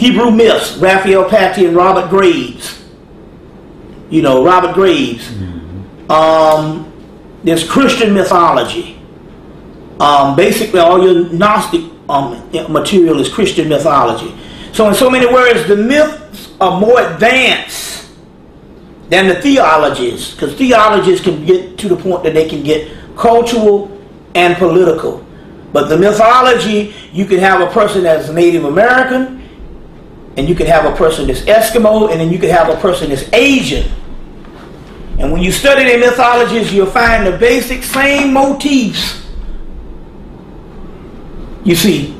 Hebrew myths, Raphael Patai and Robert Graves. You know, Robert Graves. Mm-hmm. Um, there's Christian mythology. Um, basically, all your Gnostic um, material is Christian mythology. So, in so many words, the myths are more advanced than the theologies, because theologies can get to the point that they can get cultural and political. But the mythology, you can have a person that's Native American, and you can have a person that's Eskimo, and then you can have a person that's Asian. And when you study their mythologies, you'll find the basic same motifs. You see,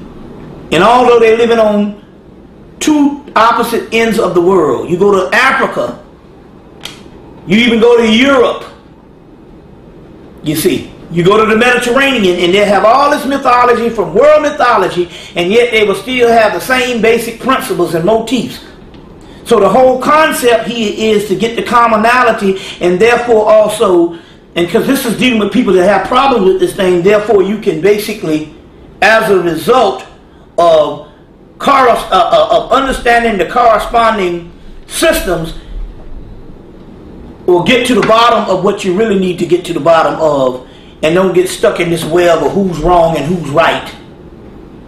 and although they're living on two opposite ends of the world, you go to Africa, you even go to Europe, you see, you go to the Mediterranean and they have all this mythology from world mythology, and yet they will still have the same basic principles and motifs. So the whole concept here is to get the commonality and therefore also, and because this is dealing with people that have problems with this thing, therefore you can basically, as a result of, uh, uh, of understanding the corresponding systems, will get to the bottom of what you really need to get to the bottom of and don't get stuck in this web of who's wrong and who's right.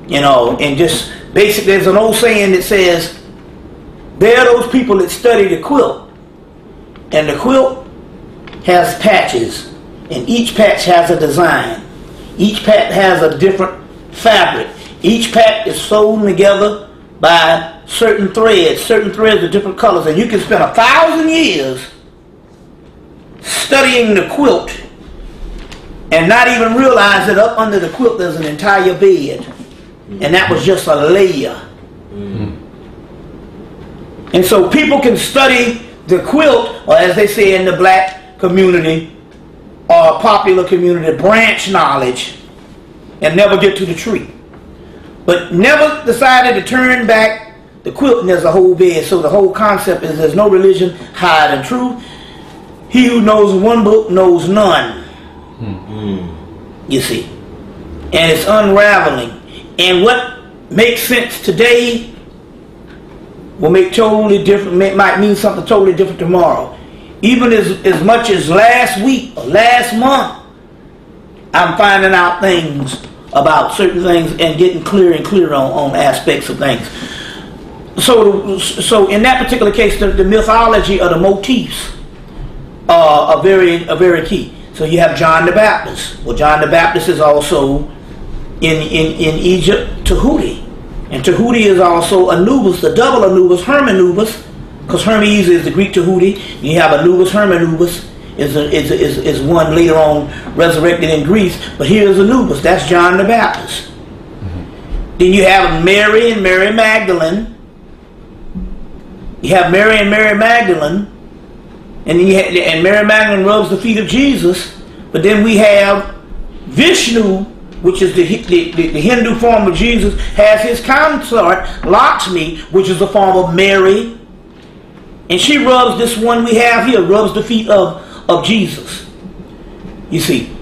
You know, and just basically there's an old saying that says, there are those people that study the quilt. And the quilt has patches. And each patch has a design. Each patch has a different fabric. Each patch is sewn together by certain threads. Certain threads of different colors. And you can spend a thousand years studying the quilt and not even realize that up under the quilt there's an entire bed. And that was just a layer. Mm-hmm. And so people can study the quilt, or as they say in the black community, or popular community, branch knowledge, and never get to the tree. But never decided to turn back the quilt and there's a whole bed. So the whole concept is there's no religion higher than truth. He who knows one book knows none. Mm-hmm. You see. And it's unraveling. And what makes sense today will make totally different, might mean something totally different tomorrow. Even as, as much as last week or last month, I'm finding out things about certain things and getting clearer and clearer on, on aspects of things. So, so in that particular case, the, the mythology of the motifs uh, are very, are very key. So you have John the Baptist. Well, John the Baptist is also in, in, in Egypt, Tahuti. And Tahuti is also Anubis, the double Anubis, Hermanubis, because Hermes is the Greek Tahuti. You have Anubis, Hermanubis is, a, is, a, is, is one later on resurrected in Greece. But here's Anubis, that's John the Baptist. Mm-hmm. Then you have Mary and Mary Magdalene. You have Mary and Mary Magdalene. And you have, and Mary Magdalene rubs the feet of Jesus. But then we have Vishnu which is the, the, the, Hindu form of Jesus, has his consort, Lakshmi, which is the form of Mary. And she rubs this one we have here, rubs the feet of, of Jesus. You see.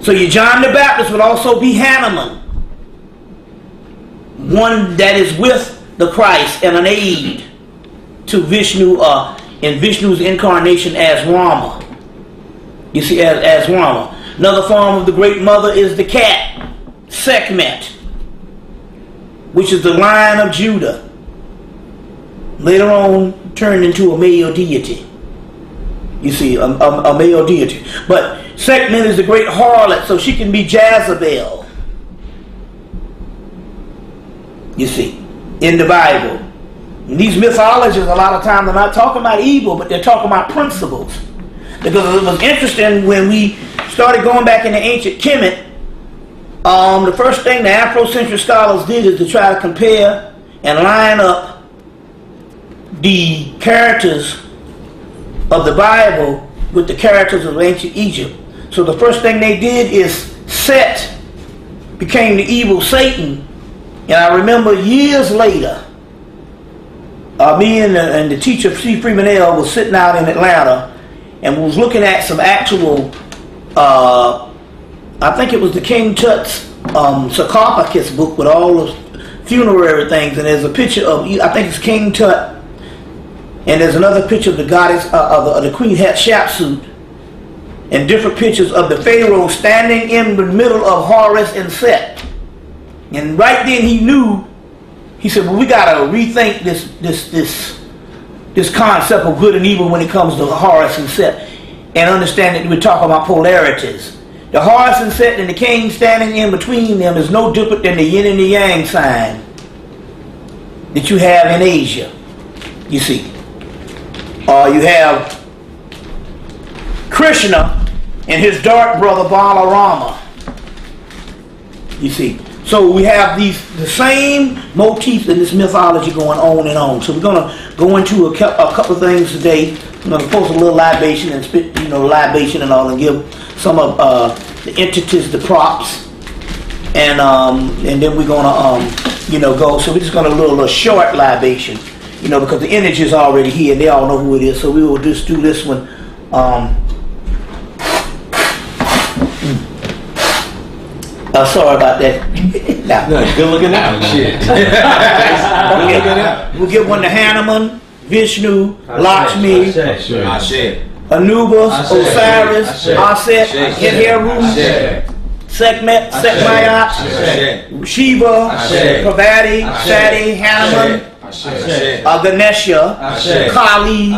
So your John the Baptist would also be Hanuman. One that is with the Christ and an aid to Vishnu uh, in Vishnu's incarnation as Rama. You see, as, as Rama. Another form of the Great Mother is the cat, Sekhmet, which is the Lion of Judah. Later on, turned into a male deity. You see, a, a, a male deity. But Sekhmet is the great harlot, so she can be Jezebel. You see, in the Bible. And these mythologies, a lot of times, they're not talking about evil, but they're talking about principles. Because it was interesting when we started going back into ancient Kemet, um, the first thing the Afrocentric scholars did is to try to compare and line up the characters of the Bible with the characters of ancient Egypt. So the first thing they did is Set became the evil Satan. And I remember years later, uh, me and the, and the teacher, C. Freeman L., was sitting out in Atlanta and was looking at some actual uh, I think it was the King Tut's um, sarcophagus book with all the funerary things, and there's a picture of I think it's King Tut, and there's another picture of the goddess uh, of, the, of the Queen Hatshepsut, and different pictures of the Pharaoh standing in the middle of Horus and Set. And right then he knew. He said, "Well, we gotta rethink this this this this concept of good and evil when it comes to Horus and Set, and understand that we're talking about polarities." The Horus and set and the king standing in between them is no different than the yin and the yang sign that you have in Asia. You see. Uh, you have Krishna and his dark brother Balarama. You see. So we have these the same motifs in this mythology going on and on. So we're going to go into a, a couple of things today. I'm to post a little libation and spit, you know, libation and all, and give some of uh, the entities, the props, and um, and then we're gonna um, you know go. So we're just gonna a little short libation, you know, because the energy is already here. They all know who it is. So we will just do this one. Um, Uh, sorry about that. nah. No, good looking out. Shit. we'll, get, we'll get one to Hanuman, Vishnu, Lakshmi, Anubis, Osiris, Aset, Heru, Sekhmet, Sekhmayat, Shiva, Parvati, Sati, Hanuman, uh, Ganesha, Kali,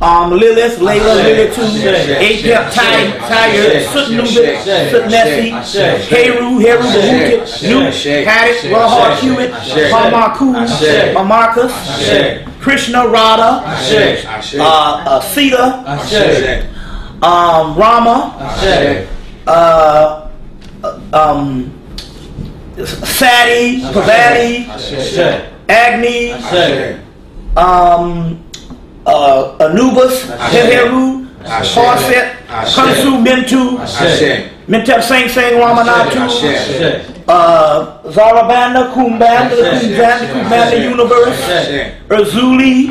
um, Lilith, Layla, Lilith, Apep, Tyre, Sutnubit, Sutnesi, Heru, Heru, Bahukit, Nuke, Haddock, Rahar, Hewitt, Hamaku, Amarcus, Krishna, Radha, uh, uh, Sita, um, Rama, uh, um, Sati, Parvati, Agni, um, uh, Anubis, Heheru, Harset, Kansu, Mentu, Mentep Saint Saint Ramanatu, uh, Zarabanda, Kumbanda, Kumbanda, Kumbanda Universe, Erzuli,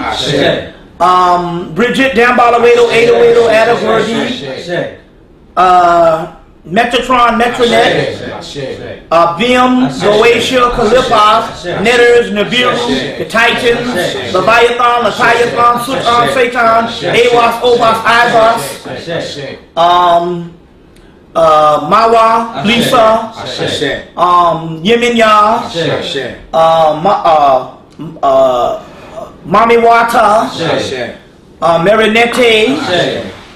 um, Bridget, Dambalawedo, Adawedo, Adawordi, uh, Metatron, Metronet, Vim, Zoatia, Kalipos, Netters, Nibiru, the Titans, Leviathan, Leviathan, Sutan, Satan, Awas, Obas, Ibas, um, uh, Mawa, Lisa, um, Yeminya, uh, Ma, uh, uh, Mami Wata, uh, Marinette,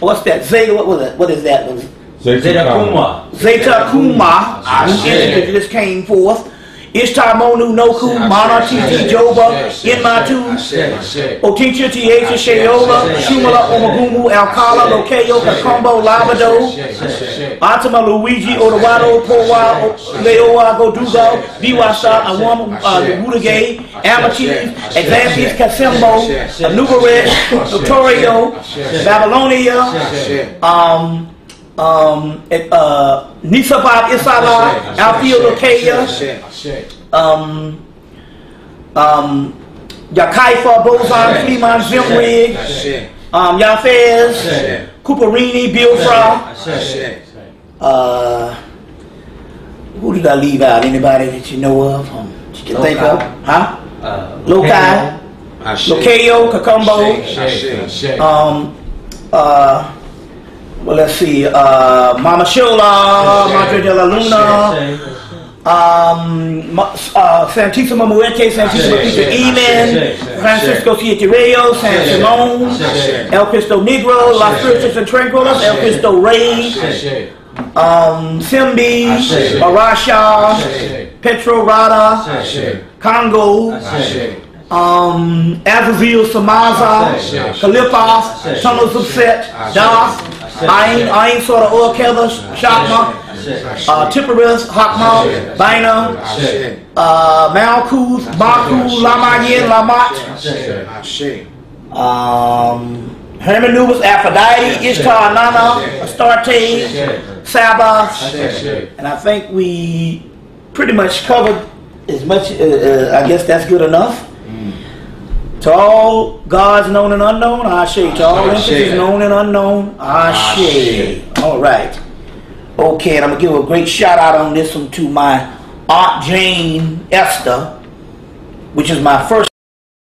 what's that? Zeta, what was it? What is that? Zeta Kuma. Zeta Kuma, who just came forth. Ishtar Monu Noku, Mana Titi Joba, Inmatu, Oticha Tieta Shayola, Shumala Omagumu, Alcala, Lokeo, Kakombo, Labado, Atama Luigi, Odawado, Powa, Leoa, Godugo, Biwasa, Awam, Wudagay, Amati, Exampis, Kasimbo, Anubaret, Notorio, Babylonia, um, um, uh, Nisabab Isala, Alfio Lokaya, um, um, Yakaifa, Bozan, Fleeman, Zimrig, um, Yafez, Cooperini, Bilfra, uh, who did I leave out? Anybody that you know of? Um, you can think of? Huh? Uh, Lokai, Lokayo, Kakumbo, um, uh, well, let's see, uh, Mama Shola, Madre de la Luna, um, uh, Santissima Muerte, Santissima Pizza Eman, Francisco Siete Reyes, San Simon, El Cristo Negro, Las Cruces and Tranquilas, El Cristo Rey, um, Simbi, Arasha, Petro Rada, Congo, um, Azazel Samaza, Kalipos, Tunnels of Set, Das, Ain, Ain sort of oil killers, Shakma, uh, Tipperis, Hakma, Bina, uh, Malkuth, Baku, Lamayin, Lamat, um, Hermanubis, Aphrodite, Ishtar, Nana, Astarte, Sabbath, and I think we pretty much covered as much, uh, uh, I guess that's good enough. To all gods known and unknown, Ashe. To all entities known and unknown, Ashe. All right. Okay, and I'm going to give a great shout out on this one to my Aunt Jane Esther which is my first